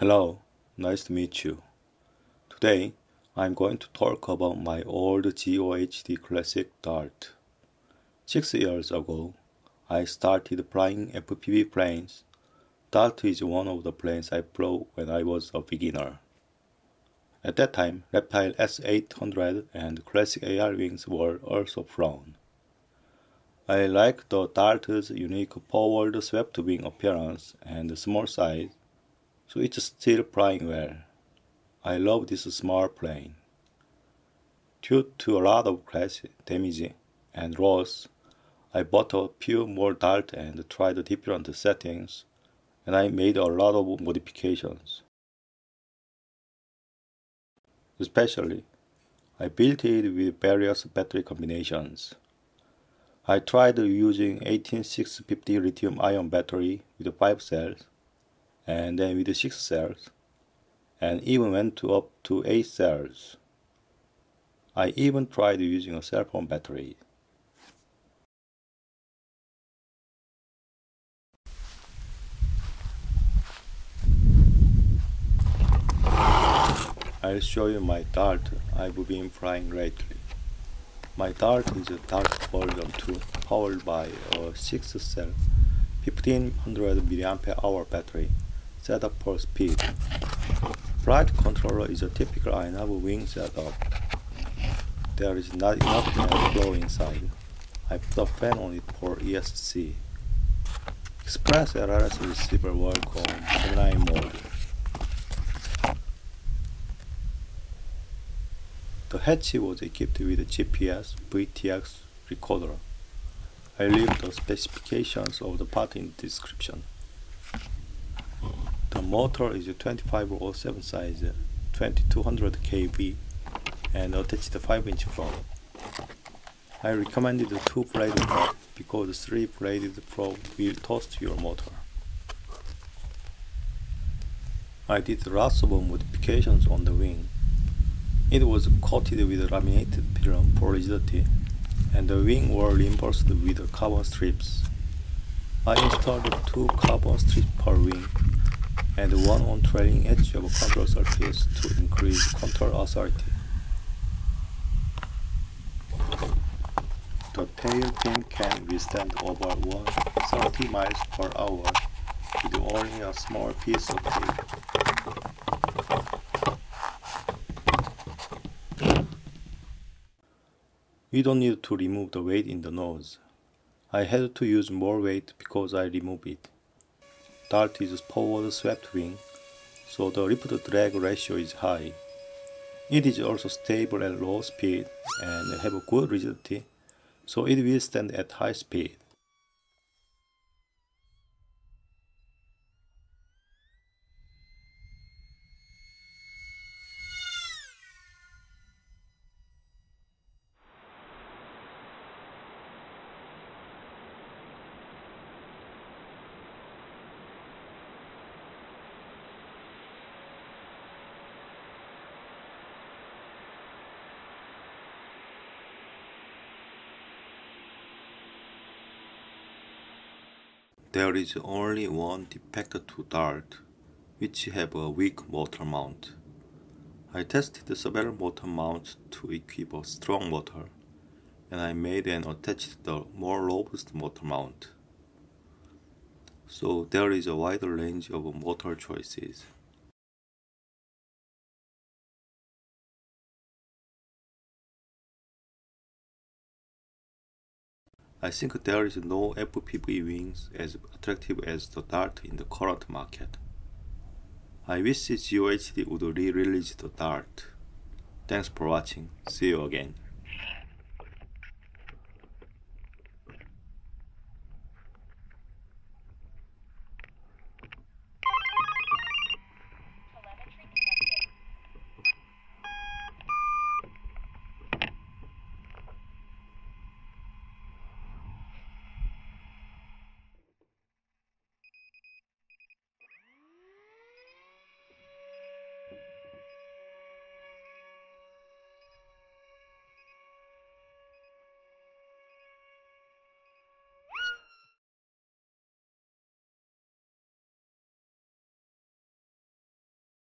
Hello, nice to meet you. Today, I'm going to talk about my old ZOHD Classic Dart. Six years ago, I started flying FPV planes. Dart is one of the planes I flew when I was a beginner. At that time, Reptile S800 and Classic AR wings were also flown. I like the Dart's unique forward swept wing appearance and small size so it's still flying well. I love this small plane. Due to a lot of crash damage and loss, I bought a few more dart and tried different settings, and I made a lot of modifications. Especially, I built it with various battery combinations. I tried using 18650 lithium ion battery with 5 cells and then with six cells, and even went to up to eight cells. I even tried using a cell phone battery. I'll show you my dart I've been flying lately. My dart is a Dart version 2 powered by a 6 cell 1500 mAh battery setup for speed. Flight controller is a typical INAV wing setup. There is not enough flow inside. I put a fan on it for ESC. Express LRS receiver work on Gemini mode. The hatch was equipped with a GPS VTX recorder. I leave the specifications of the part in the description. The motor is a 2507 size, uh, 2200 kV, and attached 5 inch probe. I recommended the 2 bladed probe because 3 bladed probe will toast your motor. I did lots of modifications on the wing. It was coated with laminated film for rigidity, and the wing were reinforced with carbon strips. I installed two carbon strips per wing and one on trailing edge of control surface to increase control authority. The tail fin can withstand over 130 miles per hour with only a small piece of tape. You don't need to remove the weight in the nose. I had to use more weight because I removed it. Dart is forward swept wing, so the lift drag ratio is high. It is also stable at low speed and have a good rigidity, so it will stand at high speed. There is only one defect to Dart, which have a weak motor mount. I tested several motor mounts to equip a strong motor, and I made and attached the more robust motor mount. So there is a wide range of motor choices. I think there is no FPV wings as attractive as the Dart in the current market. I wish ZOHD would re-release the Dart. Thanks for watching. See you again.